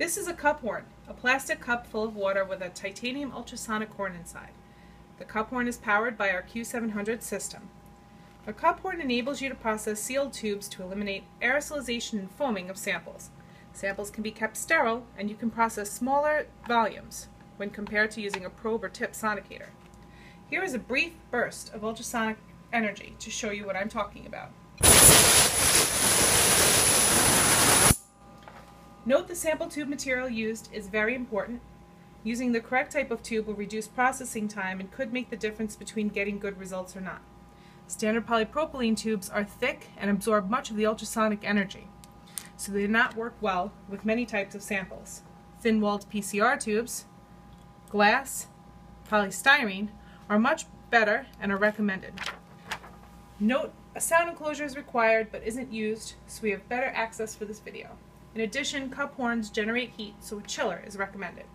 This is a cup horn, a plastic cup full of water with a titanium ultrasonic horn inside. The cup horn is powered by our Q700 system. A cup horn enables you to process sealed tubes to eliminate aerosolization and foaming of samples. Samples can be kept sterile and you can process smaller volumes when compared to using a probe or tip sonicator. Here is a brief burst of ultrasonic energy to show you what I'm talking about. Note the sample tube material used is very important. Using the correct type of tube will reduce processing time and could make the difference between getting good results or not. Standard polypropylene tubes are thick and absorb much of the ultrasonic energy, so they do not work well with many types of samples. Thin-walled PCR tubes, glass, polystyrene are much better and are recommended. Note a sound enclosure is required but isn't used, so we have better access for this video. In addition, cup horns generate heat, so a chiller is recommended.